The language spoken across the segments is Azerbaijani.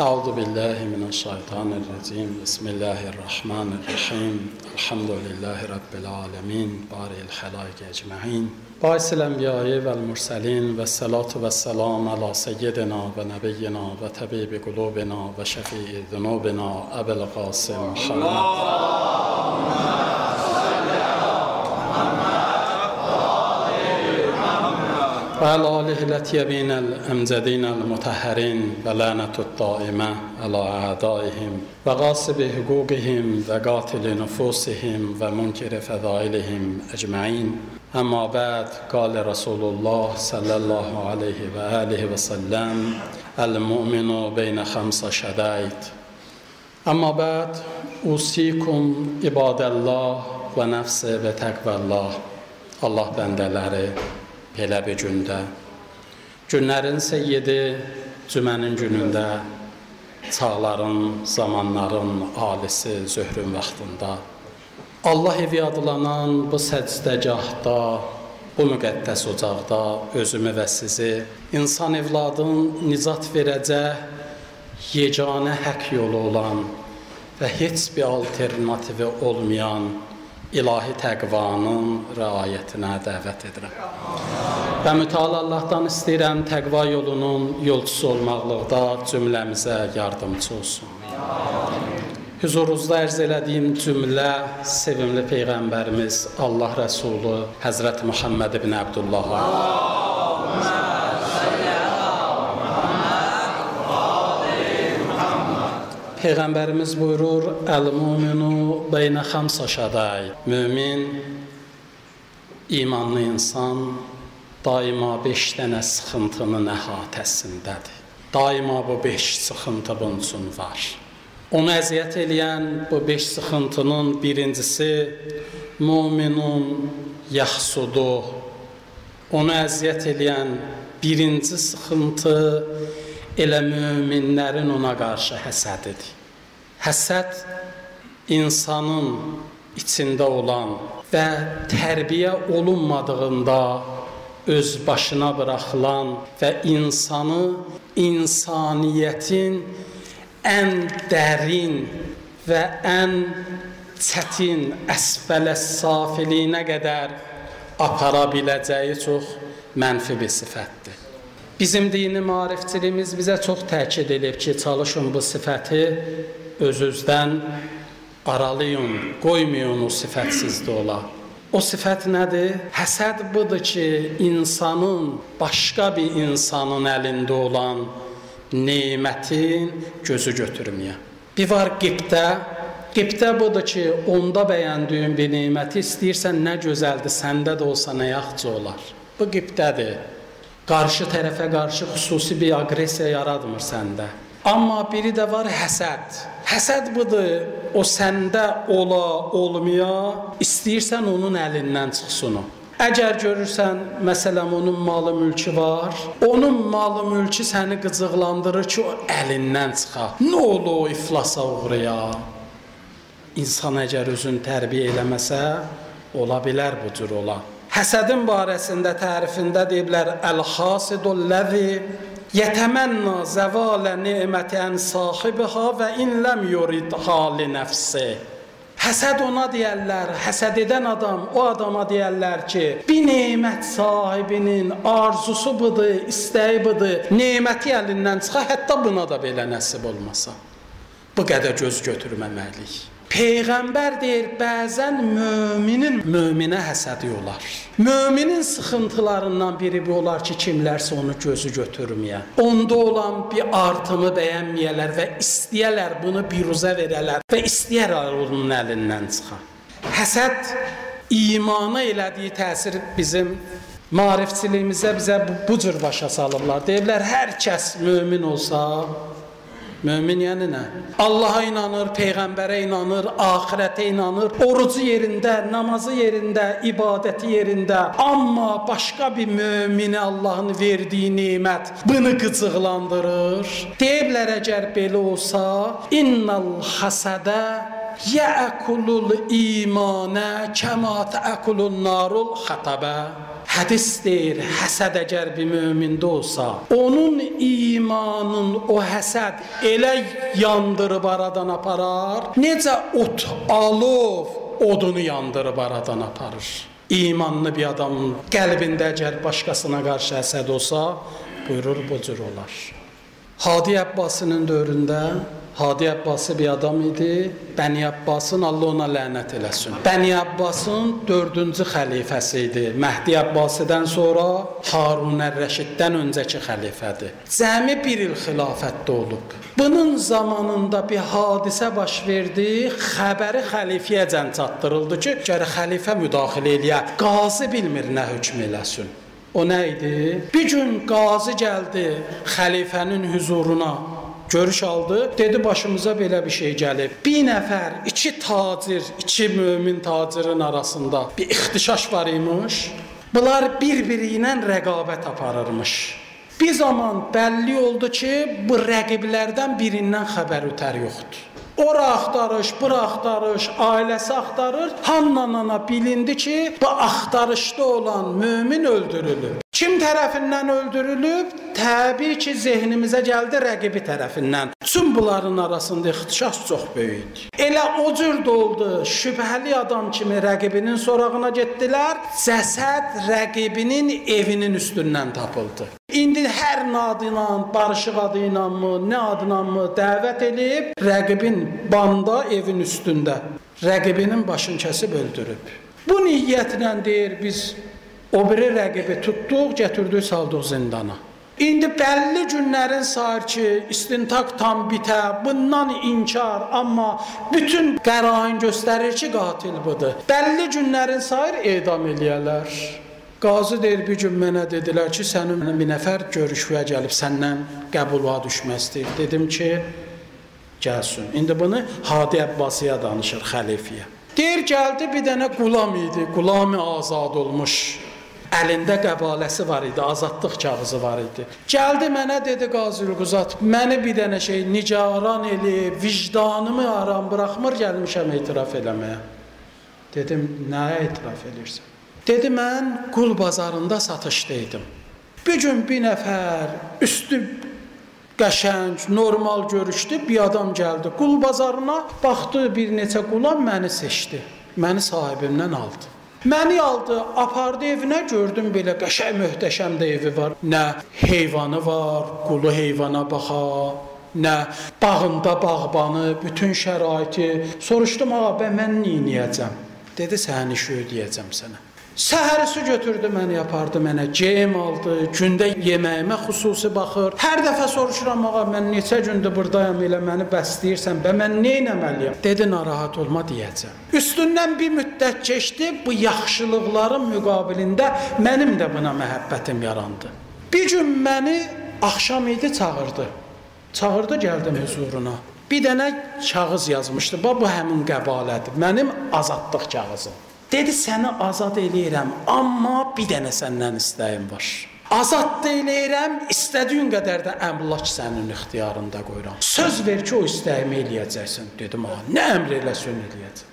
أعوذ بالله من الشيطان الرجيم. بسم الله الرحمن الرحيم. الحمد لله رب العالمين. بارئ الخلائق أجمعين. باعث الأنبياء والمرسلين والصلاة والسلام على سيدنا ونبينا وطبيب قلوبنا وشفيع ذنوبنا أبي القاسم محمد. وعلى آله الأطيبين الأمجدين المطهرين ولعنة الدائمة على أعدائهم وغاصب حقوقهم وقاتل نفوسهم ومنكر فضائلهم أجمعين أما بعد قال رسول الله صلى الله عليه وآله وسلم المؤمن بين خمس شدائد. أما بعد أوصيكم عباد الله ونفس بتقوى الله. الله bəndələri belə bir gündə, günlərin seyyidi cümənin günündə, çağların, zamanların alisi zöhrün vaxtında, Allah evi adlanan bu səcdəgahda, bu müqəddəs ocaqda özümü və sizi insan evladın nicat verəcək yeganə haqq yolu olan və heç bir alternativi olmayan ilahi təqvanın rəayətinə dəvət edirəm. Və mütəal Allahdan istəyirəm təqva yolunun yolçusu olmaqlıqda cümləmizə yardımcı olsun. Huzurunuzda ərz elədiyim cümlə sevimli Peyğəmbərimiz Allah Rəsulü Həzrət Muhammed ibn Abdullaha. Peyğəmbərimiz buyurur: "Əl-müminu beynə xamsa şəday." Mömin imanlı insan daima 5 dənə sıxıntının əhatəsindədir. Daima bu 5 sıxıntı bunun üçün var. Onu əziyyət eləyən bu 5 sıxıntının birincisi möminun yaxsudu. Onu əziyyət eləyən birinci sıxıntı elə möminlərin ona qarşı həsədidir. Həsəd insanın içində olan və tərbiyə olunmadığında öz başına buraxılan və insanı insaniyyətin ən dərin və ən çətin əsfələ safiliyinə qədər apara biləcəyi çox mənfi bir sifətdir. Bizim dini maarifçiliyimiz bizə çox təkid edib ki, çalışın bu sifəti öz-özdən aralayın, qoymayın o sifətsizdə ola. O sifət nədir? Həsəd budur ki, insanın başqa bir insanın əlində olan nemətin gözü götürməyə. Bir var qibdə. Qibdə budur ki, onda bəyəndiyin bir neməti istəyirsən nə gözəldir, səndə də olsa nə yaxşı olar. Bu qibdədir qarşı tərəfə qarşı xüsusi bir aqressiya yaratmır səndə. Amma biri də var həsəd. Həsəd budur, o səndə ola, olmaya, istəyirsən onun əlindən çıxsın o. Əgər görürsən, məsələn, onun malı mülkü var, onun malı mülkü səni qıcıqlandırır ki, o əlindən çıxa. Nə olur o iflasa uğraya? İnsan əgər özünü tərbiyə eləməsə, ola bilər bu cür ola. Həsədin barəsində tərifində deyiblər əl-hasidul ləzi yətəmənna zəvalə neməti ən sahibiha və in ləm yurid hali nəfsi. Həsəd ona deyərlər, həsəd edən adam o adama deyərlər ki, bir nemət sahibinin arzusu budur, istəyi budur, neməti əlindən çıxa, hətta buna da belə nəsib olmasa. Bu qədər göz götürməməliyik. Peyğəmbər deyir, bəzən möminin möminə həsədi olar. Möminin sıxıntılarından biri bu olar ki, kimlərsə onu gözü götürməyə. Onda olan bir artımı bəyənməyələr və istəyərlər bunu biruzə verələr və istəyərlər onun əlindən çıxa. Həsəd imana elədiyi təsir bizim maarifçiliyimizə bizə bu, bu cür başa salırlar. Deyirlər, hər kəs mömin olsa, Mömin yəni nə? Allaha inanır, peyğəmbərə inanır, axirətə inanır, orucu yerində, namazı yerində, ibadəti yerində, amma başqa bir möminə Allahın verdiyi nemət bunu qıcıqlandırır. Deyiblər əgər belə olsa, innal hasada yəkulul imanə kəma təkulun narul xatabə. Hədis deyir, həsəd əgər bir mömində olsa, onun imanın o həsəd elə yandırıb aradan aparar, necə ot, alov odunu yandırıb aradan aparır. İmanlı bir adamın qəlbində əgər başqasına qarşı həsəd olsa, buyurur bu cür olar. Hadi Əbbasının dövründə Hadi Abbası bir adam idi. Bəni Abbasın Allah ona lənət eləsin. Bəni Abbasın 4-cü xəlifəsi idi. Məhdi Abbasıdan sonra Harun ər-Rəşiddən öncəki xəlifədir. Cəmi 1 il xilafətdə olub. Bunun zamanında bir hadisə baş verdi. Xəbəri xəlifəyə cən çatdırıldı ki, gələ xəlifə müdaxilə eləyə. Qazi bilmir nə hökm eləsin. O nə idi? Bir gün qazi gəldi xəlifənin huzuruna görüş aldı. Dedi başımıza belə bir şey gəlib. Bir nəfər, iki tacir, iki mömin tacirin arasında bir ixtişaş var imiş. Bunlar bir-biri ilə rəqabət aparırmış. Bir zaman bəlli oldu ki, bu rəqiblərdən birindən xəbər ötər yoxdur. Ora axtarış, bura axtarış, ailəsi axtarır. Hanna bilindi ki, bu axtarışda olan mömin öldürülüb. Kim tərəfindən öldürülüb? Təbii ki, zehnimizə gəldi rəqibi tərəfindən. Bütün bunların arasında ixtişaş çox böyükdür. Elə o cür oldu. Şübhəli adam kimi rəqibinin sorağına getdilər. Cəsəd rəqibinin evinin üstündən tapıldı. İndi hər nadıyla, barışıq adı ilə mı, nə adına mı dəvət edib, rəqibin banda evin üstündə rəqibinin başını kəsib öldürüb. Bu niyyətlə deyir biz O biri rəqibi tutduq, gətirdik, saldıq zindana. İndi bəlli günlərin sayır ki, istintaq tam bitə, bundan inkar, amma bütün qərain göstərir ki, qatil budur. Bəlli günlərin sayır edam eləyərlər. Qazi deyir, bir gün mənə dedilər ki, sənin bir nəfər görüşüyə gəlib səndən qəbula düşmək istəyir. Dedim ki, gəlsin. İndi bunu Hadi Əbbasiyə danışır, xəlifəyə. Deyir, gəldi bir dənə qulam idi, qulami azad olmuş. Əlində qəbaləsi var idi, azadlıq kağızı var idi. Gəldi mənə dedi Qazılquzat, məni bir dənə şey nicaran eləyib, vicdanımı aram buraxmır, gəlmişəm etiraf eləməyə. Dedim, nəyə etiraf elirsən? Dedi, mən qul bazarında satışdaydım. Bir gün bir nəfər üstü qəşəng, normal görüşdü, bir adam gəldi qul bazarına, baxdı bir neçə qulam məni seçdi. Məni sahibimdən aldı. Məni aldı, apardı evinə, gördüm belə qəşəng möhtəşəm də evi var. Nə heyvanı var, qulu heyvana baxa, nə bağında bağbanı, bütün şəraiti. Soruşdum, ağa, mən nə edəcəm? Dedi, sənin işi ödəyəcəm sənə. Səhəri su götürdü məni, apardı mənə, geyim aldı, gündə yeməyimə xüsusi baxır. Hər dəfə soruşuram, ağa, mən neçə gündür buradayam, elə məni bəsləyirsən, bə mən nə etməliyəm? Dedi, narahat olma deyəcəm. Üstündən bir müddət keçdi, bu yaxşılıqların müqabilində mənim də buna məhəbbətim yarandı. Bir gün məni axşam idi çağırdı. Çağırdı, gəldim huzuruna. Bir dənə kağız yazmışdı. Bax bu həmin qəbalədir. Mənim azadlıq kağızım. Dedi səni azad eləyirəm, amma bir dənə səndən istəyim var. Azad da eləyirəm, istədiyin qədər də əmlak sənin ixtiyarında qoyuram. Söz ver ki, o istəyimi eləyəcəksən. Dedim, "Ha, nə əmr eləsən eləyəcəm."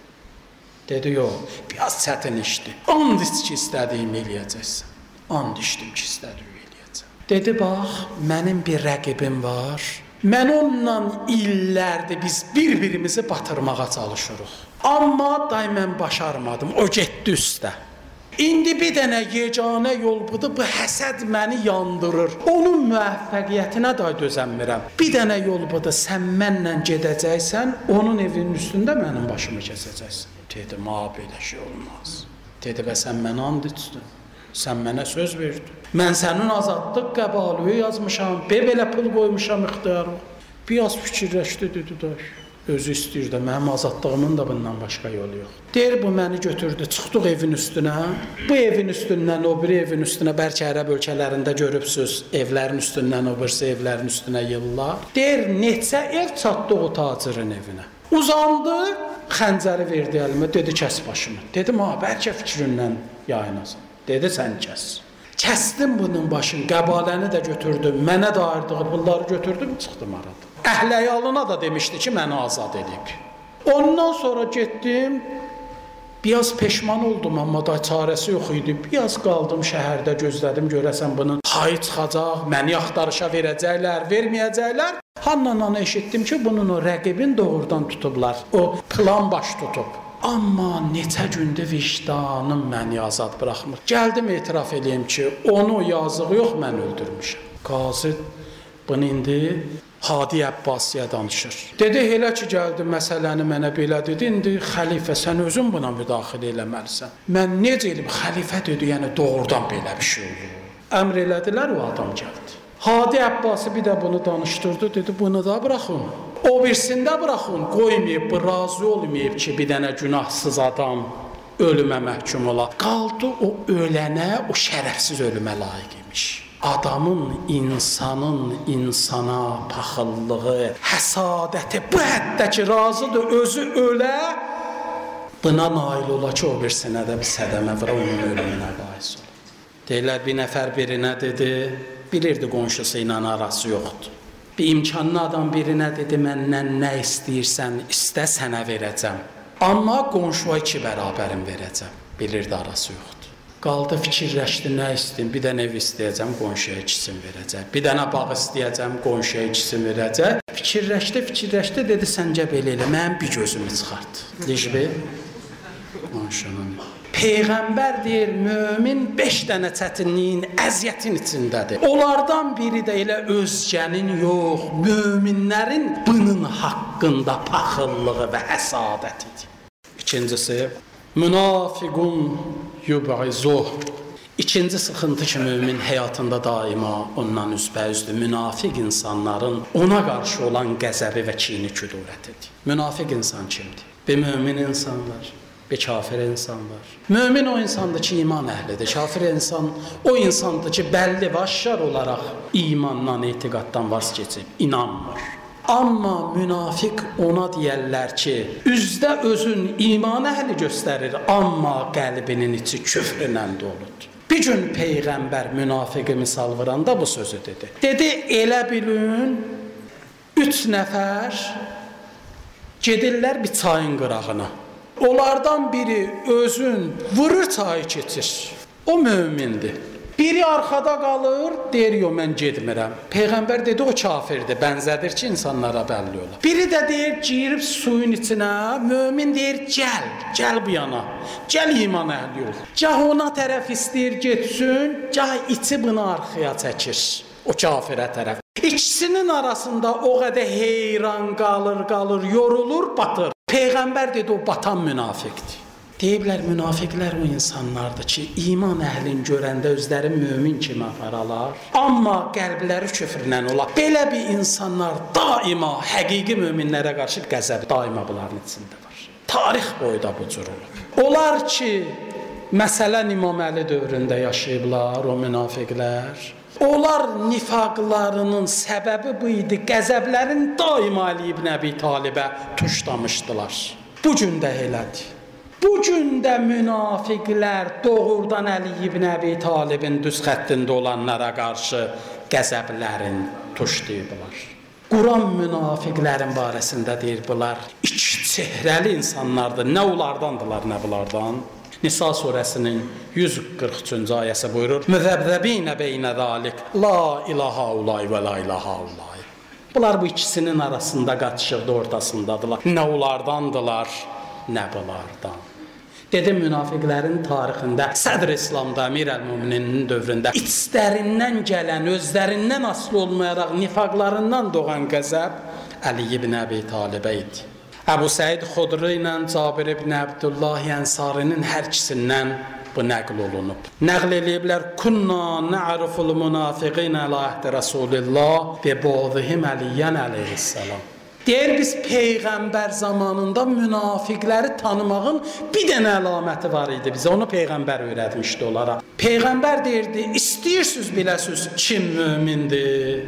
Dedi, "Yox, biraz çətin işdir. And iç ki, istədiyimi eləyəcəksən." And içdim ki, istədiyimi eləyəcəm. Dedi, "Bax, mənim bir rəqibim var. Mən onunla illərdir biz bir-birimizi batırmağa çalışırıq. Amma day mən başarmadım. O getdi üstə. İndi bir dənə yeganə yol budur. Bu həsəd məni yandırır. Onun müvəffəqiyyətinə də dözənmirəm. Bir dənə yol budur. Sən mənlə gedəcəksən, onun evinin üstündə mənim başımı kəsəcəksən. Dedim, "Ma belə şey olmaz." Dedi, "Və sən mənə and içdin. Sən mənə söz verdin. Mən sənin azadlıq qəbalını yazmışam, be belə pul qoymuşam ixtiyarıma." Biraz fikirləşdi, dedi, "Daş, özü istəyir də mənim azadlığımın da bundan başqa yolu yox. Deyir bu məni götürdü, çıxdıq evin üstünə. Bu evin üstündən o biri evin üstünə bəlkə ərəb ölkələrində görübsüz, evlərin üstündən o birisi evlərin üstünə yıllar. Deyir neçə ev çatdı o tacirin evinə. Uzandı, xəncəri verdi əlimə, dedi kəs başımı. Dedim ha, bəlkə fikrindən yayınasın. Dedi sən kəs. Kəsdim bunun başını, qəbaləni də götürdüm, mənə də ayırdığı pulları götürdüm, çıxdım aradan. Əhləyalına da demişdi ki, məni azad edib. Ondan sonra getdim, Biraz peşman oldum, amma da çarəsi yox idi. Biraz qaldım şəhərdə gözlədim, görəsən bunun hayı çıxacaq, məni axtarışa verəcəklər, verməyəcəklər. Hannananı eşitdim ki, bunun o rəqibin doğrudan tutublar. O plan baş tutub. Amma neçə gündə vicdanım məni azad buraxmır. Gəldim etiraf eləyim ki, onu yazığı yox mən öldürmüşəm. Qazi bunu indi Hadi Əbbasiyə danışır. Dedi, elə ki, gəldi məsələni mənə belə dedi, indi xəlifə sən özün buna müdaxilə eləməlisən. Mən necə eləm, xəlifə dedi, yəni doğrudan belə bir şey olur. Əmr elədilər, o adam gəldi. Hadi Əbbasi bir də bunu danışdırdı, dedi, bunu da buraxın. O birisində buraxın, qoymayıb, razı olmayıb ki, bir dənə günahsız adam ölümə məhkum ola. Qaldı o ölənə, o şərəfsiz ölümə layiq imiş adamın, insanın insana paxıllığı, həsadəti bu həddə ki, razıdır özü ölə, buna nail ola ki, o birisinə də bir sədəmə vura, onun ölümünə bais ola. Deyirlər, bir nəfər birinə dedi, bilirdi qonşusu ilə arası yoxdur. Bir imkanlı adam birinə dedi, məndən nə istəyirsən, istə sənə verəcəm. Amma qonşuya iki bərabərin verəcəm. Bilirdi arası yoxdur. Qaldı fikirləşdi, nə istəyim? Bir dənə ev istəyəcəm, qonşuya ikisini verəcək. Bir dənə bağ istəyəcəm, qonşuya ikisini verəcək. Fikirləşdi, fikirləşdi, dedi səncə belə elə, mənim bir gözümü çıxart. Licbi qonşunun. Peyğəmbər deyir, mömin 5 dənə çətinliyin, əziyyətin içindədir. Onlardan biri də elə özgənin yox, möminlərin bunun haqqında paxıllığı və həsadətidir. İkincisi, münafiqun yub'izuh. İkinci sıxıntı ki, mömin həyatında daima ondan üzbəüzdür. Münafiq insanların ona qarşı olan qəzəbi və kini küdurətidir. Münafiq insan kimdir? Bir mömin insan var, bir kafir insan var. Mömin o insandır ki, iman əhlidir. Kafir insan o insandır ki, bəlli və aşkar olaraq imandan, etiqaddan vaz keçib, inanmır. Amma münafiq ona deyərlər ki, üzdə özün iman əhli göstərir, amma qəlbinin içi küfrlə doludur. Bir gün peyğəmbər münafiqi misal vuranda bu sözü dedi. Dedi, elə bilin 3 nəfər gedirlər bir çayın qırağına. Onlardan biri özün vurur çayı keçir. O mömindir. Biri arxada qalır, deyir, "Yo, mən getmirəm." Peyğəmbər dedi, o kafirdir, bənzədir ki, insanlara bəlli olar. Biri də deyir, girib suyun içinə, mömin deyir, "Gəl, gəl bu yana. Gəl iman əhli ol." Cah ona tərəf istəyir getsin, cah içi bunu arxaya çəkir. O kafirə tərəf. İkisinin arasında o qədər heyran qalır, qalır, yorulur, batır. Peyğəmbər dedi, o batan münafiqdir. Deyiblər münafiqlər o insanlardır ki, iman əhlin görəndə özləri mömin kimi aparalar, amma qəlbləri küfrlə olar. Belə bir insanlar daima həqiqi möminlərə qarşı qəzəb daima bunların içində var. Tarix boyda bu cür olub. Onlar ki, məsələn İmam Əli dövründə yaşayıblar o münafiqlər. Onlar nifaqlarının səbəbi bu idi. Qəzəblərin daima Ali ibn Əbi Talibə tuşlamışdılar. Bu gün də elədir. Bu gün də münafiqlər doğrudan Əli ibn Əbi Talibin düz xəttində olanlara qarşı qəzəblərin tuşlayıblar. Quran münafiqlərin barəsində deyir bunlar iki çehrəli insanlardır. Nə onlardandılar, nə bunlardan? Nisa surəsinin 143-cü ayəsi buyurur: "Müzəbbəbinə beynə zalik la ilaha ulay və la ilaha ulay." Bunlar bu ikisinin arasında qatışıqda ortasındadılar. Nə onlardandılar, nə bunlardan. Dedim münafiqlərin tarixində Sədr İslamda Əmir əl-Mömininin dövründə içlərindən gələn, özlərindən asılı olmayaraq nifaqlarından doğan qəzəb Əli ibn Əbi Talibə idi. Əbu Səid Xudri ilə Cabir ibn Əbdullah Ənsarinin hər ikisindən bu nəql olunub. Nəql eləyiblər: "Kunna na'riful munafiqin ala ahdi Rasulillah və ba'dihim Aliyyan alayhissalam." Deyir biz peyğəmbər zamanında münafiqləri tanımağın bir dənə əlaməti var idi bizə. Onu peyğəmbər öyrətmişdi onlara. Peyğəmbər deyirdi: "İstəyirsiniz biləsiniz kim mömindir?"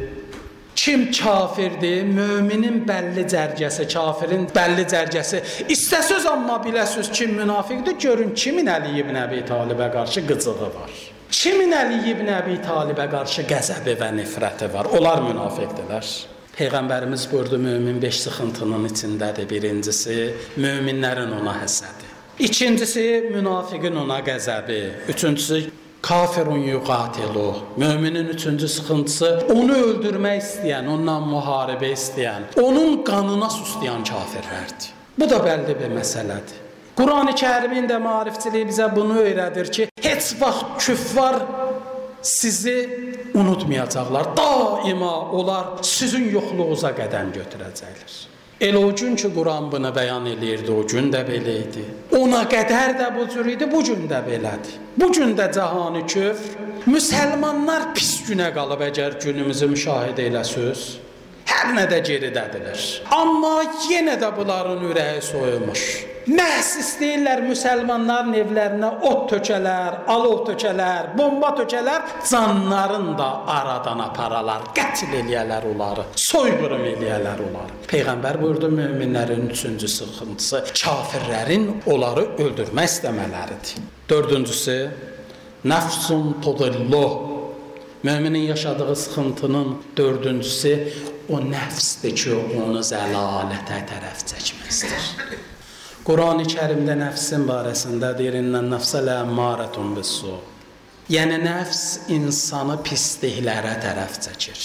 Kim kafirdir? Möminin bəlli cərgəsi, kafirin bəlli cərgəsi. İstəsəz amma biləsiniz kim münafiqdir, görün kimin Əli ibn Əbi Talibə qarşı qıcığı var. Kimin Əli ibn Əbi Talibə qarşı qəzəbi və nifrəti var. Onlar münafiqdirlər. Peyğəmbərimiz buyurdu, mömin 5 sıxıntının içindədir. Birincisi, möminlərin ona həsədi. İkincisi münafiqin ona qəzəbi. Üçüncüsü kafirun yuqatilu. Möminin üçüncü sıxıntısı onu öldürmək istəyən, ondan müharibə istəyən, onun qanına suslayan kafirlərdir. Bu da bəlli bir məsələdir. Qurani Kərimin də maarifçiliyi bizə bunu öyrədir ki, heç vaxt küffar sizi unutmayacaqlar. Daima onlar sizin yoxluğunuza qədəm götürəcəklər. Elə o gün ki, Quran bunu bəyan eləyirdi, o gün də belə idi. Ona qədər də bu cür idi, bu gün də belədir. Bu gün də cahanı küfr, müsəlmanlar pis günə qalıb əgər günümüzü müşahidə eləsəz, hər nə də geridədirlər. Amma yenə də bunların ürəyi soyumuş. Məhz istəyirlər müsəlmanların evlərinə ot tökələr, alov tökələr, bomba tökələr, canlarını da aradan aparalar, qətl eləyələr onları, soyqırım eləyələr onları. Peyğəmbər buyurdu möminlərin üçüncü sıxıntısı kafirlərin onları öldürmək istəmələridir. Dördüncüsü nəfsun tudillu. Möminin yaşadığı sıxıntının dördüncüsü o nəfsdir ki, onu zəlalətə tərəf çəkməkdir. Qurani Kərimdə nəfsin barəsində deyir: "İnnən nəfsə ləmmaratun bis-su." Yəni nəfs insanı pisliklərə tərəf çəkir.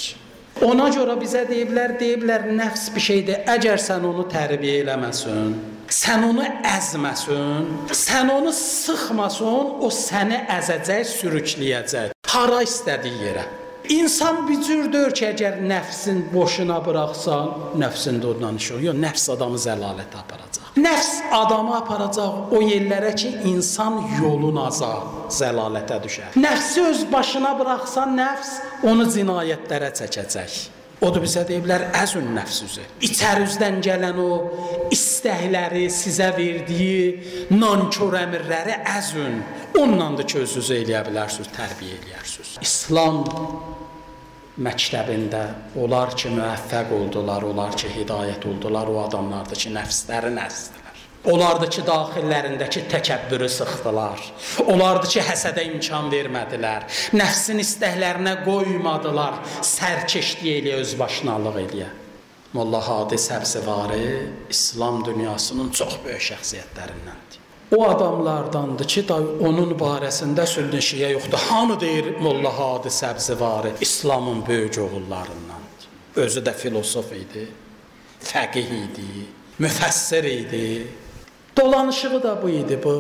Ona görə bizə deyiblər, deyiblər nəfs bir şeydir. Əgər sən onu tərbiyə eləməsən, sən onu əzməsən, sən onu sıxmasan, o səni əzəcək, sürükləyəcək. Hara istədiyi yerə. İnsan bir cürdür ki, əgər nəfsin boşuna buraxsan, nəfsində ondan iş yox, nəfs adamı zəlalətə aparacaq. Nəfs adamı aparacaq o yerlərə ki, insan yolun aza, zəlalətə düşər. Nəfsi öz başına buraxsan, nəfs onu cinayətlərə çəkəcək. Odur bizə deyiblər əzün nəfsüzü. İçərizdən gələn o istəkləri sizə verdiyi nankor əmrləri əzün. Onunla da ki özünüzü eləyə bilərsiniz, tərbiyə eləyərsiniz. İslam məktəbində onlar ki müvəffəq oldular, onlar ki hidayət oldular, o adamlardır ki nəfslərin əsdilər. Onlardır ki, daxillərindəki təkəbbürü sıxdılar. Onlardır ki, həsədə imkan vermədilər. Nəfsin istəklərinə qoymadılar. Sərkeşliyə eləyə, özbaşınalıq eləyə. Molla Hadi Səbzivari İslam dünyasının çox böyük şəxsiyyətlərindəndir. O adamlardandır ki, da onun barəsində sünnəşiyə yoxdur. Hamı deyir Molla Hadi Səbzivari İslamın böyük oğullarındandır. Özü də filosof idi, fəqih idi, müfəssir idi. Dolanışığı da bu idi, bu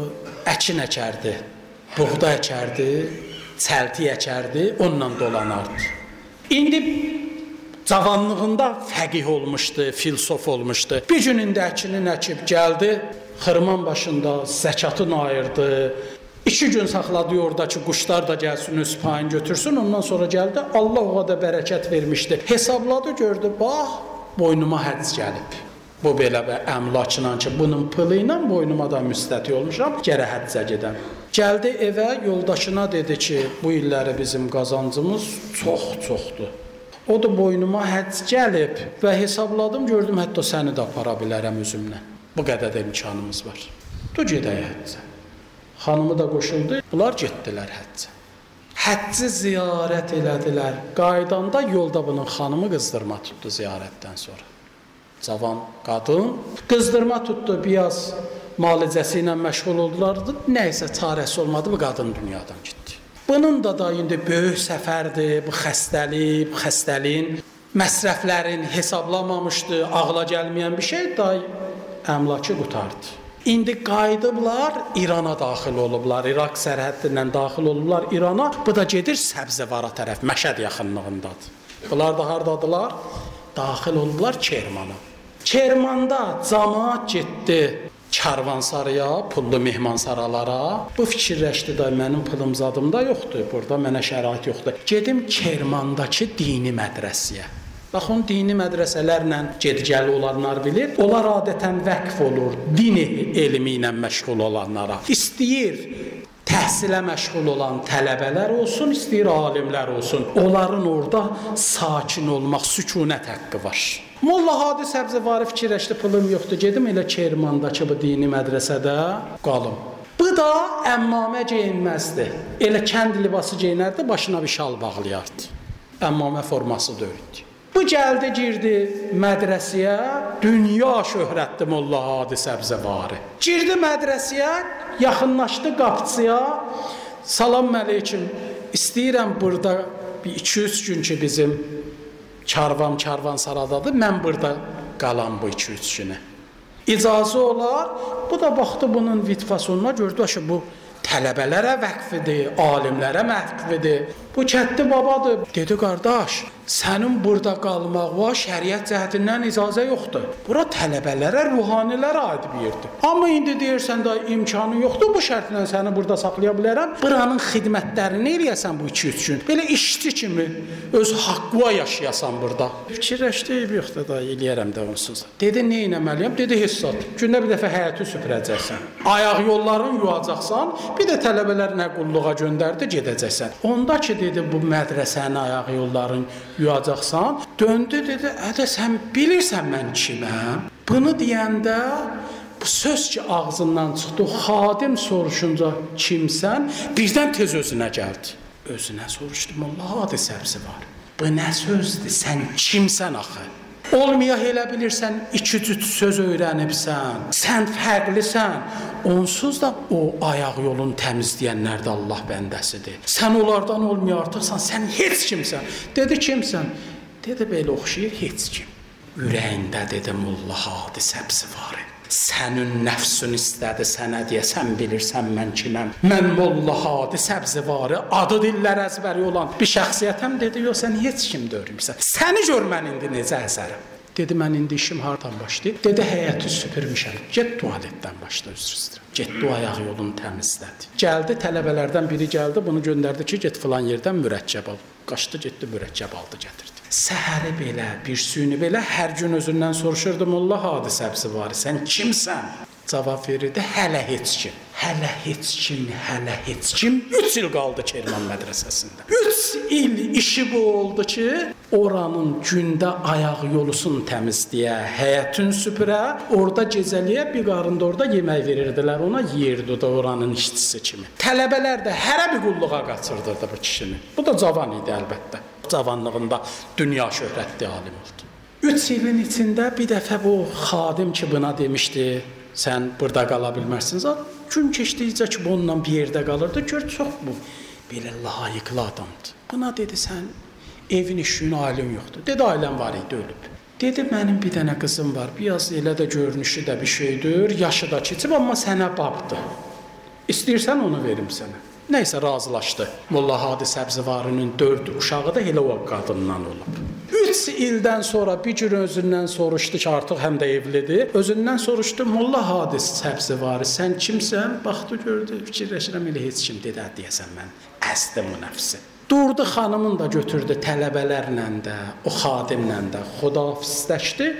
əkin əkərdi, buğda əkərdi, çəlti əkərdi, onunla dolanardı. İndi cavanlığında fəqih olmuşdu, filosof olmuşdu. Bir gün indi əkinin əkib gəldi, xırman başında zəkatını ayırdı. İki gün saxladı oradakı quşlar da gəlsin öz payını götürsün. Ondan sonra gəldi. Allah o da bərəkət vermişdi. Hesabladı, gördü, bax, boynuma həcc gəlib. Bu belə bir əmlakla ki, bunun pılı ilə boynuma da müstəti olmuşam, gərə həccə gedəm. Gəldi evə, yoldaşına dedi ki, bu illəri bizim qazancımız çox-çoxdur. O da boynuma həcc gəlib və hesabladım, gördüm hətta səni də apara bilərəm özümlə. Bu qədər də imkanımız var. Du gedək həccə. Xanımı da qoşuldu, bunlar getdilər həccə. Həcci ziyarət elədilər. Qaydanda yolda bunun xanımı qızdırma tutdu ziyarətdən sonra cavan qadın qızdırma tutdu, biraz müalicəsi ilə məşğul oldular. Nə isə çarəsi olmadı, bu qadın dünyadan getdi. Bunun da da indi böyük səfərdir, bu xəstəlik, bu xəstəliyin məsrəflərin hesablamamışdı, ağla gəlməyən bir şey da əmlakı qutardı. İndi qayıdıblar, İrana daxil olublar, İraq sərhəddindən daxil olublar İrana. Bu da gedir Səbzəvara tərəf, Məşəd yaxınlığındadır. Bunlar da hardadılar? Daxil olublar Kermana. Kermanda cəmaət getdi karvansaraya, pullu mehmansaralara. Bu fikirləşdi də mənim pulum zadımda yoxdur, burada mənə şərait yoxdur. Gedim Kermandakı dini mədrəsəyə. Baxın, dini mədrəsələrlə gedgəli olanlar bilir. Onlar adətən vəqf olur din elmi ilə məşğul olanlara. İstəyir təhsilə məşğul olan tələbələr olsun, istəyir alimlər olsun. Onların orada sakin olmaq, sükunət haqqı var. Molla Hadi Səbzəvari fikirləşdi, pulum yoxdur, gedim elə Kermandakı bu dini mədrəsədə qalım. Bu da əmmamə geyinməzdi. Elə kənd libası geyinərdi, başına bir şal bağlayardı. Əmmamə forması deyildi. Bu gəldi girdi mədrəsəyə, dünya şöhrətli Molla Hadi Səbzəvari. Girdi mədrəsəyə, yaxınlaşdı qapıçıya. Salam əleyküm. İstəyirəm burada bir 2-3 gün ki bizim karvan karvan saradadır. Mən burada qalam bu 2-3 günə. İcazə olar. Bu da baxdı bunun vitvasonuna gördü ki bu tələbələrə vəqfidir, alimlərə məhvfidir. Bu kətli babadır. Dedi qardaş, sənin burada qalmağına şəriət cəhətindən icazə yoxdur. Bura tələbələrə, ruhanilərə aid bir yerdir. Amma indi deyirsən də imkanı yoxdur, bu şərtlə səni burada saxlaya bilərəm. Buranın xidmətlərini eləyəsən bu 2-3 gün. Belə işçi kimi öz haqqına yaşayasan burada. Fikirləşdim, yoxdur da eləyərəm də onsuz. Dedi, nə etməliyəm? Dedi, heç zat. Gündə bir dəfə həyəti süpürəcəksən. Ayaq yollarını yuyacaqsan, bir də tələbələr nə qulluğa göndərdi, gedəcəksən. Onda ki dedi bu mədrəsənin ayaq yollarını yuyacaqsan. Döndü dedi, "Ədə sən bilirsən mən kiməm?" Bunu deyəndə bu söz ki ağzından çıxdı, xadim soruşunca kimsən, birdən tez özünə gəldi. Özünə soruşdu, "Molla hadi səbsi var." Bu nə sözdür? Sən kimsən axı? Olmaya elə bilirsən, iki cüt söz öyrənibsən. Sən fərqlisən. Onsuz da o ayaq yolun təmizləyənlər də Allah bəndəsidir. Sən onlardan olmaya artıqsan, sən heç kimsən. Dedi kimsən? Dedi belə oxşayır heç kim. Ürəyində dedi Molla Hadi səbsi var. Sənin nəfsün istədi sənə deyə sən bilirsən mən kiməm. Mən Molla Hadi Səbzivarı adı dillər əzbəri olan bir şəxsiyyətəm dedi. Yox sən heç kim görmüsən. Səni gör mən indi necə əsərəm. Dedi mən indi işim hardan başlayıb? Dedi həyəti süpürmüşəm. Get tualetdən başla üzr istəyirəm. Get du ayaq yolunu təmizlədi. Gəldi tələbələrdən biri gəldi, bunu göndərdi ki, get filan yerdən mürəkkəb al. Qaçdı, getdi mürəkkəb aldı, gətirdi. Səhəri belə, bir suyunu belə hər gün özündən soruşurdu Molla Hadi Səbsi var. Sən kimsən? Cavab verirdi, hələ heç kim. Hələ heç kim, hələ heç kim 3 il qaldı Kerman mədrəsəsində. 3 il işi bu oldu ki, oranın gündə ayaq yolusunu təmizləyə, həyətin süpürə, orada gecəliyə bir qarında orada yemək verirdilər ona, yeyirdi da oranın işçisi kimi. Tələbələr də hərə bir qulluğa qaçırdırdı bu kişini. Bu da cavan idi əlbəttə. Cavanlığında dünya şöhrətli alim oldu. 3 ilin içində bir dəfə bu xadim ki buna demişdi, sən burada qala bilməzsən. Gün keçdikcə ki, bununla bir yerdə qalırdı, gör çox bu belə layiqli adamdır. Buna dedi sən evin işin ailin yoxdur. Dedi ailəm var idi, ölüb. Dedi mənim bir dənə qızım var. Biraz elə də görünüşü də bir şeydir, yaşı da keçib, amma sənə babdır. İstəyirsən onu verim sənə. Nəysə razılaşdı. Molla Hadi Səbzivarının 4 uşağı da elə o qadından olub. 3 ildən sonra bir gün özündən soruşdu ki, artıq həm də evlidir. Özündən soruşdu, Molla Hadi Səbzivari, sən kimsən? Baxdı, gördü, fikirləşirəm elə heç kim dedi, deyəsən mən əsdim o nəfsi. Durdu xanımın da götürdü tələbələrlə də, o xadimlə də xudafizləşdi,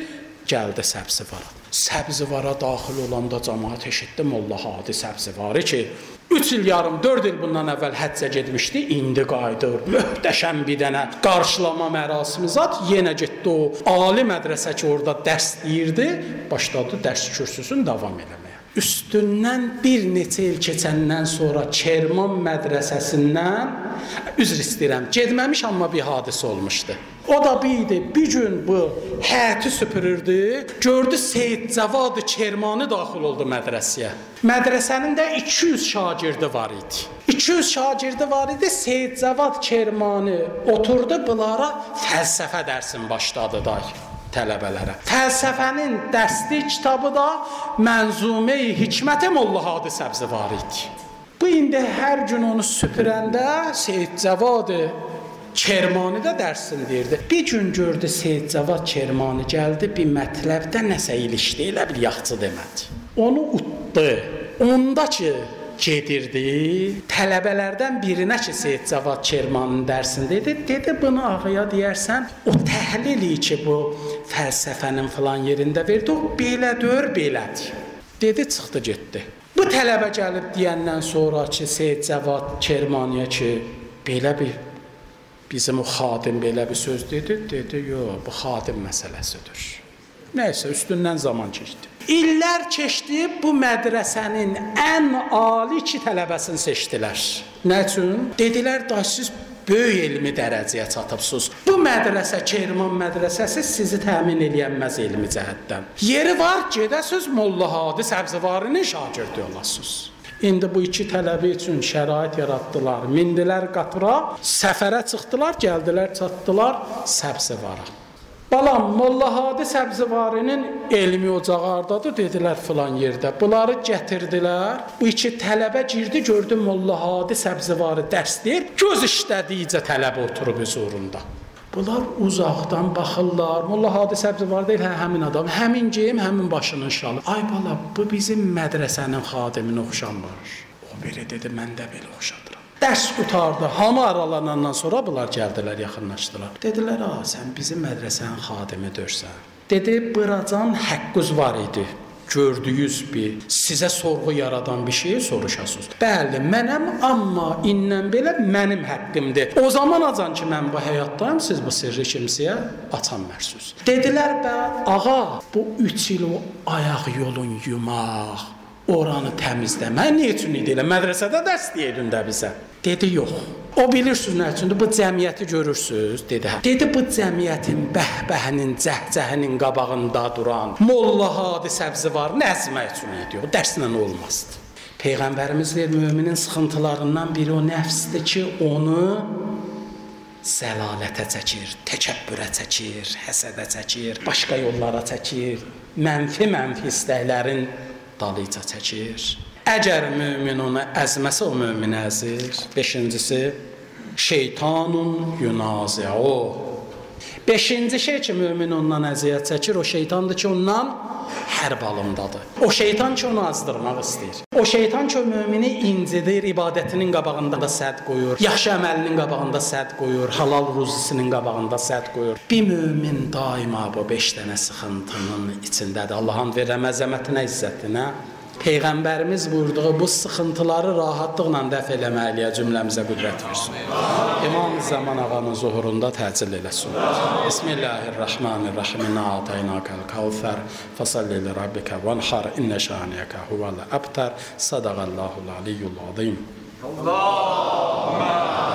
gəldi Səbzivara. Səbzivara daxil olanda cəmaət eşitdi Molla Hadi Səbzivari ki, 3 il yarım, 4 il bundan əvvəl həccə getmişdi, indi qayıdır. Möhtəşəm bir dənə qarşılama mərasimi zat yenə getdi o ali mədrəsə ki, orada dərs deyirdi, başladı dərs kürsüsünü davam eləməyə. Üstündən bir neçə il keçəndən sonra Kerman mədrəsəsindən üzr istəyirəm, getməmiş amma bir hadisə olmuşdu. O da bir idi, bir gün bu həyəti süpürürdü, gördü Seyid Cavad Kermani daxil oldu mədrəsəyə. Mədrəsənin də 200 şagirdi var idi. 200 şagirdi var idi, Seyid Cavad Kermani oturdu bunlara fəlsəfə dərsin başladı day tələbələrə. Fəlsəfənin dərslik kitabı da Mənzume-i Hikmət Molla Hadi Səbzi var idi. Bu indi hər gün onu süpürəndə Seyid Cavad Kermanidə dərsini deyirdi. Bir gün gördü Seyid Cavad Kermani gəldi, bir mətləbdə nəsə ilişdi, elə bir yaxçı demədi. Onu utdu. Onda ki gedirdi. Tələbələrdən birinə ki, Seyid Cavad Kermanın dərsində dedi, dedi bunu ağaya deyərsən, o təhlili ki, bu fəlsəfənin filan yerində verdi, o belədir, belədir. Dedi, çıxdı, getdi. Bu tələbə gəlib deyəndən sonra ki, Seyid Cavad Kermaniyə ki, belə bir bizim o xadim belə bir söz dedi, dedi, yox, bu xadim məsələsidir. Nəysə, üstündən zaman keçdi. İllər keçdi, bu mədrəsənin ən ali iki tələbəsini seçdilər. Nə üçün? Dedilər, da siz böyük elmi dərəcəyə çatıbsınız. Bu mədrəsə, Kerman mədrəsəsi sizi təmin eləyənməz elmi cəhətdən. Yeri var, gedəsiz Molla Hadi Səbzəvarinin şagirdi olasınız. İndi bu iki tələbə üçün şərait yaratdılar. Mindilər qatıra, səfərə çıxdılar, gəldilər, çatdılar Səbzəvara. Balam, Molla Hadi Səbzivarinin elmi ocağı hardadır? Dedilər filan yerdə. Bunları gətirdilər. Bu iki tələbə girdi, gördü Molla Hadi Səbzivarı dərs deyir. Göz işlədikcə tələbə oturub huzurunda. Bunlar uzaqdan baxırlar. Molla Hadi Səbzivar deyir, hə, həmin adam, həmin geyim, həmin başının şalı. Ay bala, bu bizim mədrəsənin xadiminə oxşamır. O biri dedi, mən də belə oxşadıram. Dərs qutardı. Hamı aralanandan sonra bunlar gəldilər, yaxınlaşdılar. Dedilər, "A, sən bizim mədrəsənin xadimi dörsən." Dedi, "Buracan haqqınız var idi." Gördüyünüz bir sizə sorğu yaradan bir şeyi soruşasınız. Bəli, mənəm, amma indən belə mənim haqqımdır. O zaman acan ki mən bu həyatdayım, siz bu sirri kimsəyə açamırsınız. Dedilər, "Bə, ağa, bu 3 il o ayaq yolun yumaq, oranı təmizləmə nə üçün idi elə mədrəsədə dərs deyirdin də bizə?" Dedi, "Yox." O bilirsiniz nə üçündür? Bu cəmiyyəti görürsüz, dedi. Dedi bu cəmiyyətin bəhbəhinin, cəhcəhinin qabağında duran Molla Hadi səbzi var, nəzmə üçün idi. O dərslə olmazdı. Peyğəmbərimiz deyir, möminin sıxıntılarından biri o nəfsdir ki, onu zəlalətə çəkir, təkəbbürə çəkir, həsədə çəkir, başqa yollara çəkir, mənfi-mənfi istəklərin dalıca çəkir. Əgər mömin onu əzməsə o mömin əzir. 5-incisi şeytanun yunazi'u. 5-ci şey ki mömin ondan əziyyət çəkir, o şeytandır ki, ondan hərb alındadır. O şeytan ki onu azdırmaq istəyir. O şeytan ki o mümini incidir, ibadətinin qabağında da sədd qoyur, yaxşı əməlinin qabağında sədd qoyur, halal ruzisinin qabağında sədd qoyur. Bir mömin daima bu 5 dənə sıxıntının içindədir. Allahın verən əzəmətinə, izzətinə Peyğəmbərimiz buyurduğu bu sıxıntıları rahatlıqla dəf eləməliyə cümləmizə qüdrət versin. İmam Zaman ağanın zuhurunda təcil eləsin. Bismillahirrahmanirrahim. İnna ataynakal kavsər. Fasalli li rabbika vanhar. İnne şaniyaka huvel abtar. Sadaqallahul aliyyul azim. Allahumma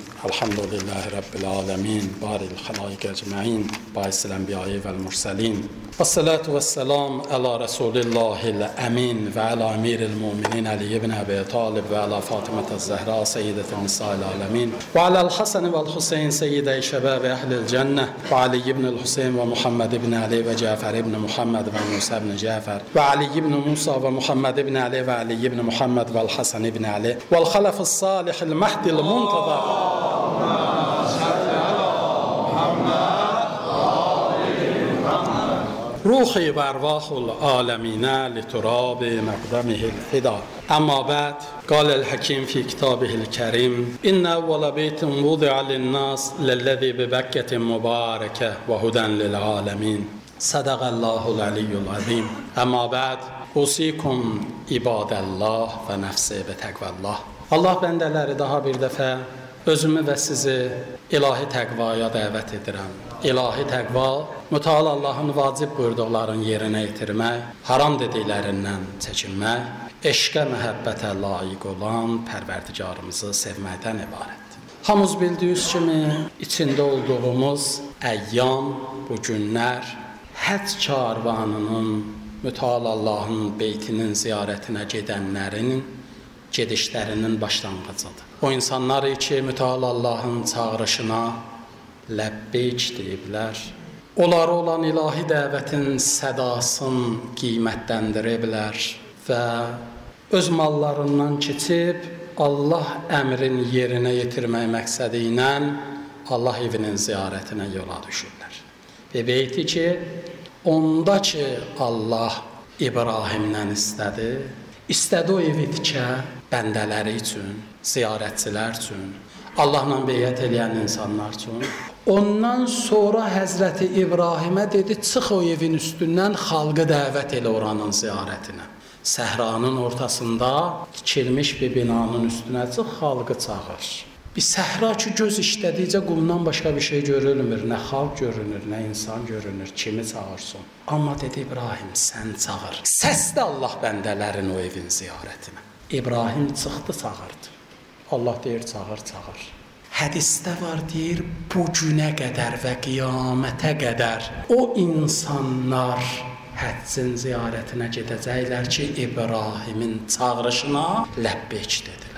الحمد لله رب العالمين بار الخلائق أجمعين باعث الأنبياء والمرسلين والصلاة والسلام على رسول الله الأمين وعلى أمير المؤمنين علي بن أبي طالب وعلى فاطمة الزهراء سيدة نساء العالمين وعلى الحسن والحسين سيدي شباب أهل الجنة وعلي بن الحسين ومحمد بن علي وجعفر بن محمد وموسى بن جعفر وعلي بن موسى ومحمد بن علي وعلي بن محمد والحسن بن علي والخلف الصالح المهدي المنتظر روحي وارواح العالمين لتراب مقدمه الفدا. أما بعد قال الحكيم في كتابه الكريم إن أول بيت وضع للناس للذي ببكة مباركة وهدى للعالمين صدق الله العلي العظيم أما بعد أوصيكم عباد الله ونفسي بتقوى الله. Allah bəndələri daha bir dəfə özümü və sizi ilahi təqvaya dəvət edirəm. İlahi təqva mütəal Allahın vacib buyurduqlarını yerinə yetirmək, haram dediklərindən çəkinmək, eşqə, məhəbbətə layiq olan Pərverdigarımızı sevməkdən ibarətdir. Hamımız bildiyiniz kimi içində olduğumuz əyyam, bu günlər həcc karvanının mütəal Allahın beytinin ziyarətinə gedənlərin gedişlərinin başlanğıcıdır. O insanlar ki, mütəal Allahın çağırışına ləbbeyk deyiblər. Onlara olan ilahi dəvətin sədasını qiymətləndiriblər və öz mallarından keçib Allah əmrin yerinə yetirmək məqsədi ilə Allah evinin ziyarətinə yola düşürlər. Və beyti ki, onda ki Allah İbrahimdən istədi, istədi o evi tikə bəndələri üçün, ziyarətçilər üçün, Allahla beyət eləyən insanlar üçün. Ondan sonra Həzrəti İbrahimə dedi, çıx o evin üstündən xalqı dəvət elə oranın ziyarətinə. Səhranın ortasında tikilmiş bir binanın üstünə çıx, xalqı çağır. Bir səhra ki, göz işlədikcə qumdan başqa bir şey görülmür. Nə xalq görünür, nə insan görünür, kimi çağırsın. Amma dedi İbrahim, sən çağır. Səsdə Allah bəndələrin o evin ziyarətinə. İbrahim çıxdı, çağırdı. Allah deyir, çağır, çağır. Hədisdə var deyir, bu günə qədər və qiyamətə qədər o insanlar həccin ziyarətinə gedəcəklər ki, İbrahimin çağırışına ləbbeyk dedilər.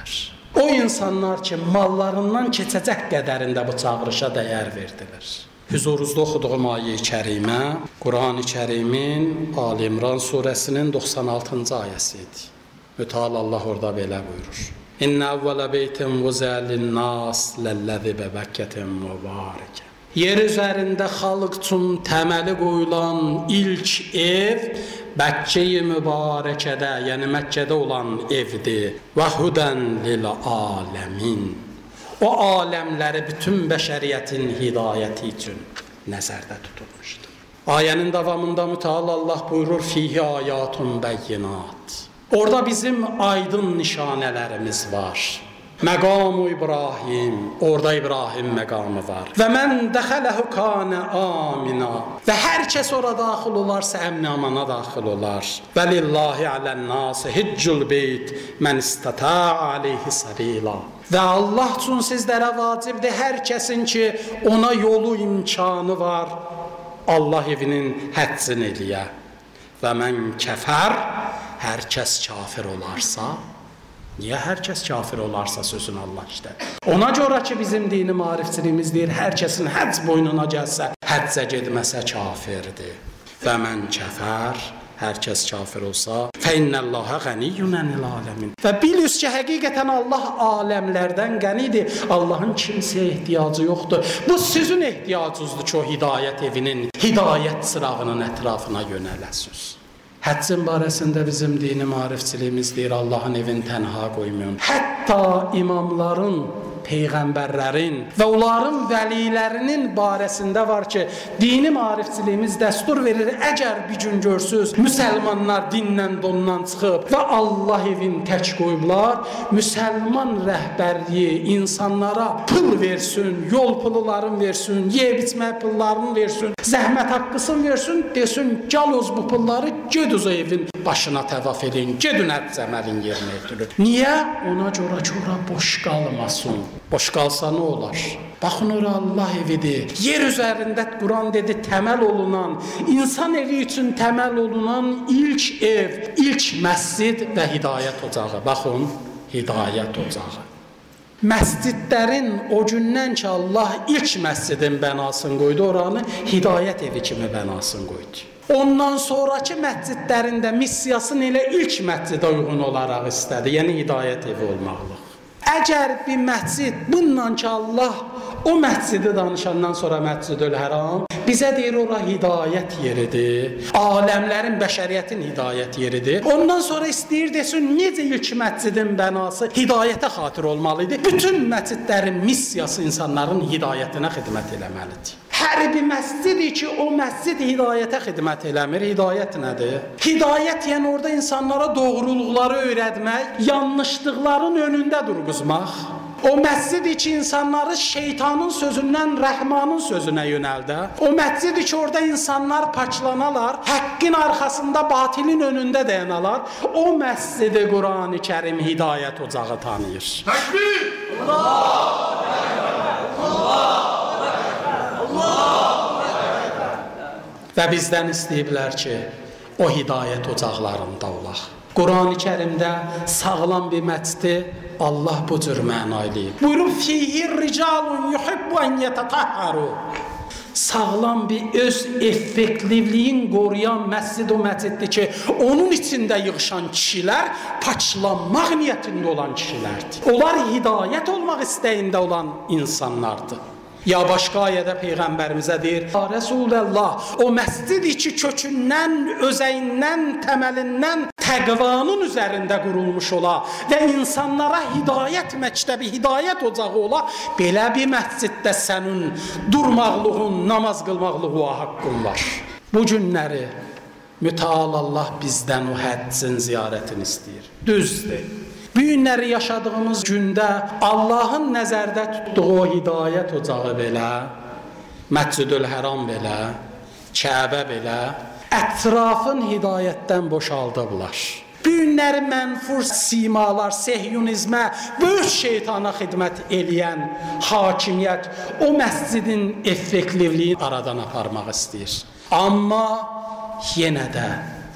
O insanlar ki, mallarından keçəcək qədərində bu çağırışa dəyər verdilər. Huzurunuzda oxuduğum ayə-i kərimə Quran-ı Kərimin Ali İmran surəsinin 96-cı ayəsi idi. Mütəal Allah orada belə buyurur. İnna əvvələ beytin vuzəlin nas ləlləzi bəbəkkətin mübarəkə. Yer üzərində xalq üçün təməli qoyulan ilk ev Məkkə-i Mübarəkədə, yəni Məkkədə olan evdir. Və hudən lil aləmin. O aləmləri bütün bəşəriyyətin hidayəti üçün nəzərdə tutulmuşdur. Ayənin davamında mütəal Allah buyurur: "Fihi ayatun bəyyinat." Orada bizim aydın nişanələrimiz var. Məqamu İbrahim, orada İbrahim məqamı var. Və mən dəxələhu kana amina. Və hər kəs ora daxil olarsa əmin-amana daxil olar. Və lillahi alən-nas hiccul beyt mən istata alayhi sabila. Və Allah üçün sizlərə vacibdir hər kəsin ki, ona yolu imkanı var. Allah evinin həccini eləyə. Və mən kəfər hər kəs kafir olarsa, Niyə hər kəs kafir olarsa sözün Allah işlədir? Ona görə ki, bizim dini maarifçiliyimiz deyir, hər kəsin həcc boynuna gəlsə, həccə getməsə kafirdir. Və mən kəfər, hər kəs kafir olsa, fəinnəllaha qəniyyun anil aləmin. Və bilirsiniz ki, həqiqətən Allah aləmlərdən qənidir. Allahın kimsəyə ehtiyacı yoxdur. Bu sizin ehtiyacınızdır ki, o hidayət evinin, hidayət çırağının ətrafına yönələsiniz. Həccin barəsində bizim dini maarifçiliyimiz deyir Allahın evini tənha qoymayın. Hətta imamların peyğəmbərlərin və onların vəlilərinin barəsində var ki, dini maarifçiliyimiz dəstur verir. Əgər bir gün görsüz, müsəlmanlar dindən dondan çıxıb və Allah evin tək qoyublar, müsəlman rəhbərliyi insanlara pul versin, yol pullarını versin, yeyib içmək pullarını versin, zəhmət haqqısını versin, desin, gəl öz bu pulları ged öz evin başına təvaf edin, gedin həcc əməlin yerinə yetirin. Niyə? Ona görə ki, ora boş qalmasın. Boş qalsa nə olar? Baxın ora Allah evidir. Yer üzərində Quran dedi təməl olunan, insan evi üçün təməl olunan ilk ev, ilk məscid və hidayət ocağı. Baxın, hidayət ocağı. Məscidlərin o gündən ki Allah ilk məscidin bənasını qoydu, oranı hidayət evi kimi bənasını qoydu. Ondan sonrakı məscidlərində missiyasını elə ilk məscidə uyğun olaraq istədi, yəni hidayət evi olmaqlıq. Əgər bir məscid bununla ki Allah o məscidi danışandan sonra Məscidül Həram bizə deyir ora hidayət yeridir. Aləmlərin, bəşəriyyətin hidayət yeridir. Ondan sonra istəyir desin necə ilk məscidin bənası hidayətə xatir olmalı idi. Bütün məscidlərin missiyası insanların hidayətinə xidmət eləməlidir. Hər bir məscidi ki, o məscid hidayətə xidmət eləmir. Hidayət nədir? Hidayət yəni orada insanlara doğruluqları öyrətmək, yanlışlıqların önündə durğuzmaq. O məscid ki, insanları şeytanın sözündən Rəhmanın sözünə yönəldə. O məscid ki, orada insanlar paçlanalar, həqqin arxasında batilin önündə dayanalar. O məscidi Qurani Kərim hidayət ocağı tanıyır. Təkbir! Allah! Allah! Və bizdən istəyiblər ki, o hidayət ocaqlarında olaq. Qurani Kərimdə sağlam bir məscidi Allah bu cür məna eləyib. Buyurub fihi ricalun yuhibbu an yatatahharu. Sağlam bir öz effektivliyin qoruyan məscid o məsciddir ki, onun içində yığışan kişilər paçlanmaq niyyətində olan kişilərdir. Onlar hidayət olmaq istəyində olan insanlardır. Ya başqa ayədə peyğəmbərimizə deyir: "Ya Rəsulullah, o məscid içi kökündən, özəyindən, təməlindən təqvanın üzərində qurulmuş ola və insanlara hidayət məktəbi, hidayət ocağı ola, belə bir məsciddə sənin durmaqlığın, namaz qılmaqlığı haqqın var." Bu günləri mütəal Allah bizdən o həccin ziyarətini istəyir. Düzdür. Bu günləri yaşadığımız gündə Allahın nəzərdə tutduğu o hidayət ocağı belə, Məscidül Həram belə, Kəbə belə ətrafın hidayətdən boşaldıblar. Bu günləri mənfur simalar, sehyunizmə, böyük şeytana xidmət eləyən hakimiyyət o məscidin effektivliyini aradan aparmaq istəyir. Amma yenə də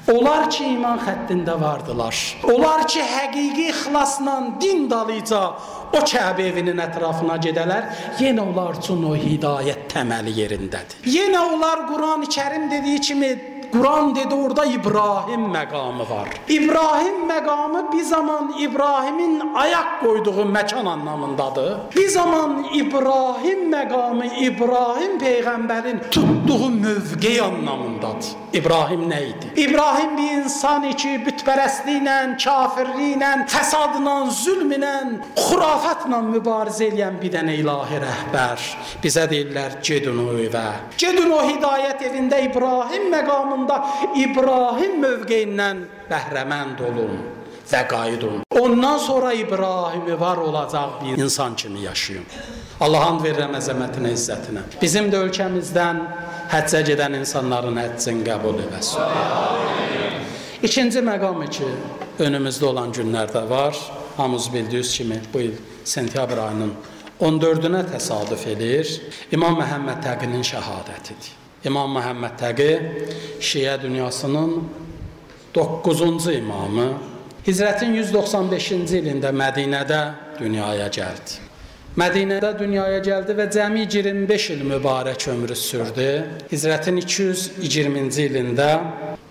Onlar ki, iman xəttində vardılar. Onlar ki, həqiqi ixlasla din dalıca o Kəbə evinin ətrafına gedələr, yenə onlar üçün o hidayət təməli yerindədir. Yenə onlar Quran-ı Kərim dediyi kimi Quran dedi orada İbrahim məqamı var. İbrahim məqamı bir zaman İbrahimin ayaq qoyduğu məkan anlamındadır. Bir zaman İbrahim məqamı İbrahim peyğəmbərin tutduğu mövqe anlamındadır. İbrahim nə idi? İbrahim bir insan iki bütpərəstliklə, kafirliklə, fəsadla, zülmlə, xurafatla mübarizə edən bir dənə ilahi rəhbər. Bizə deyirlər, gedin o evə. Gedin o hidayət evində İbrahim məqamı zamanda İbrahim mövqeyindən bəhrəmənd olun və qayıdın. Ondan sonra İbrahimi var olacaq bir insan kimi yaşayın. Allahın verirəm əzəmətinə, izzətinə. Bizim də ölkəmizdən həccə gedən insanların həccini qəbul eləsin. İkinci məqam ki, önümüzdə olan günlərdə var. Hamımız bildiyiniz kimi bu il sentyabr ayının 14-ünə təsadüf edir. İmam Məhəmməd Təqinin şəhadətidir. İmam Məhəmməd Təqi Şiə dünyasının 9-cu imamı Hicrətin 195-ci ilində Mədinədə dünyaya gəldi. Mədinədə dünyaya gəldi və cəmi 25 il mübarək ömrü sürdü. Hicrətin 220-ci ilində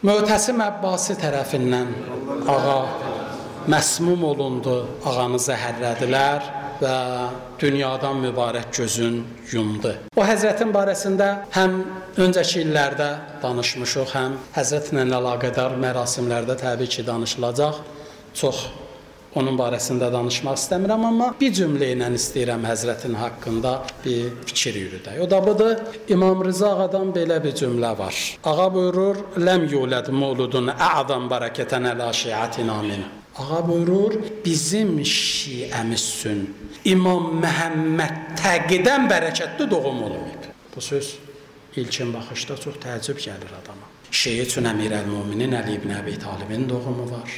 Mötəsim Əbbasi tərəfindən ağa məsmum olundu, ağanı zəhərlədilər və dünyadan mübarək gözün yumdu. O Həzrətin barəsində həm öncəki illərdə danışmışıq, həm Həzrətlə əlaqədar mərasimlərdə təbii ki, danışılacaq. Çox onun barəsində danışmaq istəmirəm, amma bir cümlə ilə istəyirəm Həzrətin haqqında bir fikir yürüdək. O da budur, İmam Rıza ağadan belə bir cümlə var. Ağa buyurur, ləm yulad mevludun a'zam barakatan ala şiatina min. Ağa buyurur, bizim şiəmiz üçün İmam Məhəmməd təqidən bərəkətli doğum olmayıb. Bu söz ilkin baxışda çox təəccüb gəlir adama. Şeyh üçün Əmirəl-Müminin Əli ibn Əbi Talibin doğumu var.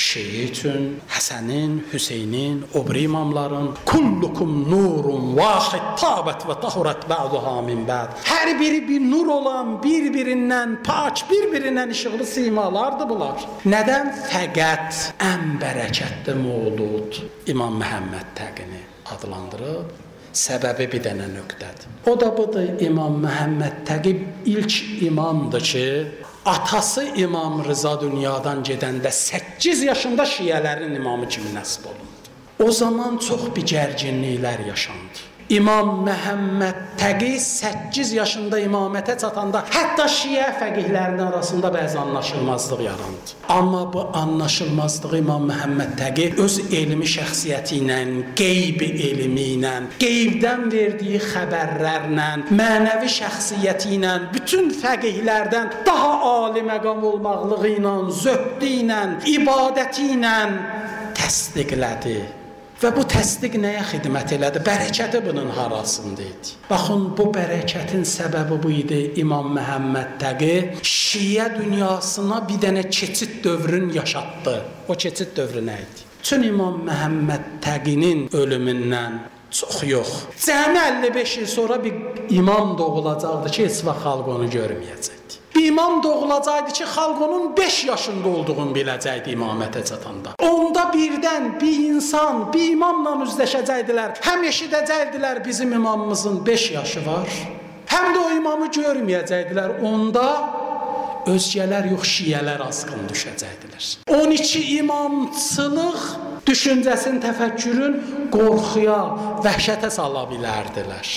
Şeyh üçün Həsənin, Hüseynin, o biri imamların kullukum nurun vahid tabət və tahurət ba'duha min ba'd. Hər biri bir nur olan, bir-birindən pak, bir-birindən işıqlı simalardır bunlar. Nədən? Fəqət ən bərəkətli mövlud İmam Məhəmməd Təqini adlandırıb səbəbi bir dənə nöqtədir. O da budur İmam Məhəmməd Təqib ilk imamdır ki, atası İmam Rıza dünyadan gedəndə 8 yaşında şiələrin imamı kimi nəsb olundu. O zaman çox bir gərginliklər yaşandı. İmam Məhəmməd Təqi 8 yaşında imamətə çatanda hətta şiə fəqihlərinin arasında bəzi anlaşılmazlıq yarandı. Amma bu anlaşılmazlığı İmam Məhəmməd Təqi öz elmi şəxsiyyəti ilə, qeyb elmi ilə, qeybdən verdiyi xəbərlərlə, mənəvi şəxsiyyəti ilə, bütün fəqihlərdən daha ali məqam olmaqlığı ilə, zöhdü ilə, ibadəti ilə təsdiqlədi. Və bu təsdiq nəyə xidmət elədi? Bərəkəti bunun harasında idi? Baxın, bu bərəkətin səbəbi bu idi. İmam Məhəmməd Təqi Şiə dünyasına bir dənə keçid dövrün yaşatdı. O keçid dövrü nə idi? Çün İmam Məhəmməd Təqinin ölümündən çox yox. Cəmi 55 il sonra bir imam doğulacaqdı ki, heç vaxt xalq onu görməyəcək. İmam doğulacaqdı ki, xalq onun 5 yaşında olduğunu biləcəkdi imamətə çatanda. Onda birdən bir insan, bir imamla üzləşəcəkdilər. Həm eşidəcəkdilər bizim imamımızın 5 yaşı var. Həm də o imamı görməyəcəkdilər. Onda özgələr yox, şiyələr azğın düşəcəkdilər. 12 imamçılıq düşüncəsini, təfəkkürün qorxuya, vəhşətə sala bilərdilər.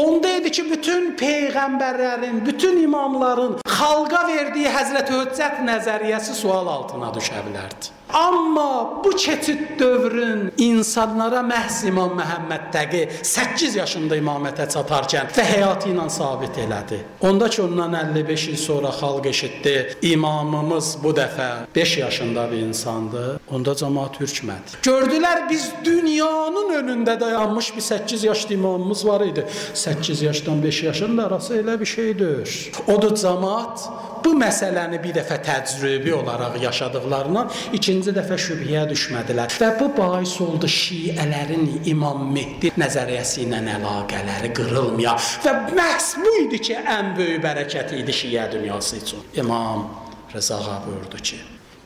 Onda idi ki, bütün peyğəmbərlərin, bütün imamların xalqa verdiyi Həzrət Höccət nəzəriyyəsi sual altına düşə bilərdi. Amma bu keçid dövrün insanlara məhz İmam Məhəmməd Təqi 8 yaşında imamətə çatarkən və həyatı ilə sabit elədi. Onda ki ondan 55 il sonra xalq eşitdi, imamımız bu dəfə 5 yaşında bir insandı. Onda cemaat hürkmədi. Gördülər biz dünyanın önündə dayanmış bir 8 yaşlı imamımız var idi. 8 yaşdan 5 yaşın arası elə bir şeydir. Odur cemaat bu məsələni bir dəfə təcrübi olaraq yaşadıqlarından ikinci dəfə şübhəyə düşmədilər və bu bais oldu şiələrin İmam Mehdi nəzəriyyəsi ilə əlaqələri qırılmaya və məhz bu idi ki, ən böyük bərəkət idi şiə dünyası üçün. İmam Rıza ağa buyurdu ki,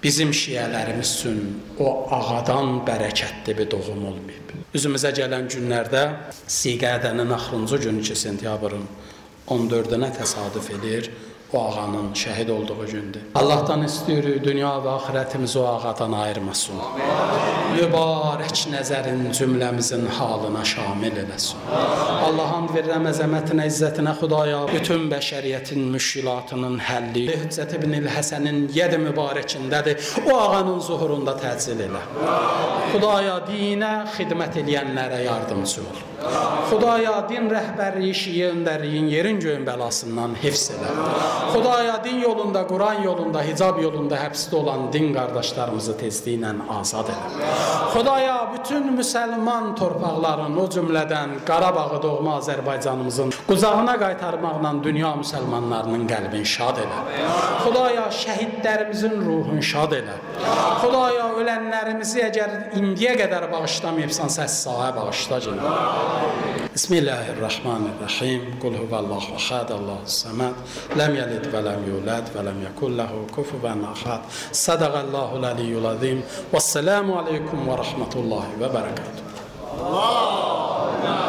bizim şiələrimiz üçün o ağadan bərəkətli bir doğum olmayıb. Üzümüzə gələn günlərdə Siqədənin axırıncı günü ki, sentyabrın 14-nə təsadüf edir o ağanın şəhid olduğu gündür. Allahdan istəyirik dünya və axirətimizi o ağadan ayırmasın. Mübarək nəzərin cümləmizin halına şamil eləsin. Allahın verirəm əzəmətinə, izzətinə Xudaya bütün bəşəriyyətin müşkilatının həlli Hüccət ibn Həsənin yedi mübarəkindədir. O ağanın zuhurunda təcil elə. Xudaya dinə xidmət eləyənlərə yardımcı ol. Xudaya din rəhbərliyi, şiyə öndərliyin yerin göyün bəlasından hifz elə. Xudaya din yolunda, Quran yolunda, hicab yolunda həbsdə olan din qardaşlarımızı tezliklə azad elə. Xudaya bütün müsəlman torpaqların, o cümlədən Qarabağı, doğma Azərbaycanımızın qucağına qaytarmaqla dünya müsəlmanlarının qəlbini şad elə. Xudaya şəhidlərimizin ruhunu şad elə. Xudaya ölənlərimizi əgər indiyə qədər bağışlamayıbsan, səs sahə bağışla cənab. Bismillahirrahmanirrahim. Qul huvallahu ahad, Allahu samad. Lam يلد ولم يولد ولم يكن له كفوا أحد. صدق الله العلي العظيم. والسلام عليكم ورحمة الله وبركاته. الله